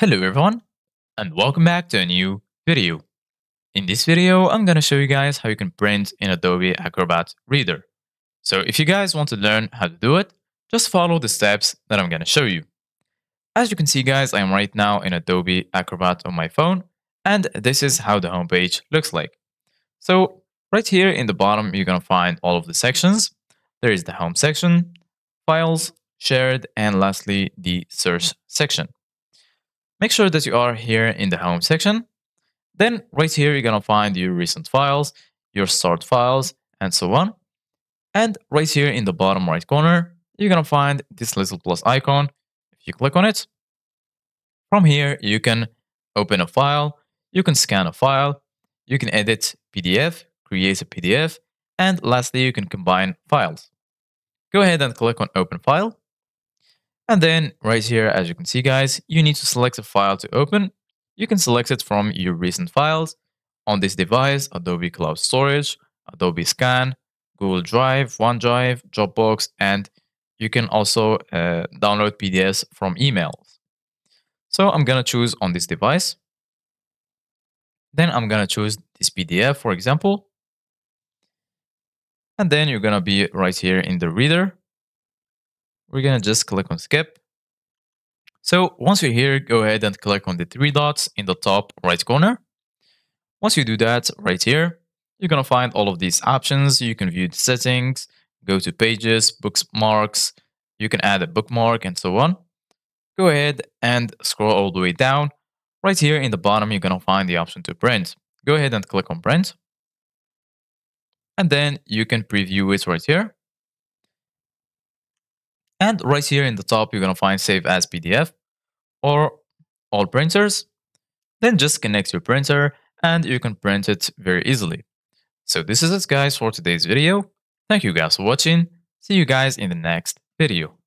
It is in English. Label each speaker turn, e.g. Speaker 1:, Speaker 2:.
Speaker 1: Hello everyone and welcome back to a new video. In this video, I'm going to show you guys how you can print in Adobe Acrobat Reader. So if you guys want to learn how to do it, just follow the steps that I'm going to show you. As you can see guys, I am right now in Adobe Acrobat on my phone and this is how the homepage looks like. So right here in the bottom, you're to find all of the sections. There is the home section, files, shared, and lastly, the search section. Make sure that you are here in the home section. Then right here, you're gonna find your recent files, your stored files, and so on. And right here in the bottom right corner, you're gonna find this little plus icon. If you click on it, from here, you can open a file, you can scan a file, you can edit PDF, create a PDF, and lastly, you can combine files. Go ahead and click on open file. And then right here, as you can see, guys, you need to select a file to open. You can select it from your recent files on this device, Adobe Cloud Storage, Adobe Scan, Google Drive, OneDrive, Dropbox, and you can also uh, download PDFs from emails. So I'm going to choose on this device. Then I'm going to choose this PDF, for example. And then you're going to be right here in the reader we're going to just click on skip. So once you're here, go ahead and click on the three dots in the top right corner. Once you do that right here, you're going to find all of these options. You can view the settings, go to pages, bookmarks, you can add a bookmark and so on. Go ahead and scroll all the way down. Right here in the bottom, you're going to find the option to print. Go ahead and click on print. And then you can preview it right here. And right here in the top, you're going to find Save as PDF or all printers. Then just connect your printer and you can print it very easily. So this is it guys for today's video. Thank you guys for watching. See you guys in the next video.